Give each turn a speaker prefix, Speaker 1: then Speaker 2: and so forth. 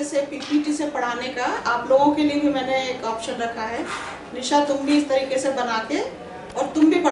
Speaker 1: तरीके से पीपीटी से पढ़ाने का आप लोगों के लिए भी मैंने एक ऑप्शन रखा है। निशा, तुम भी इस तरीके से बना के और तुम भी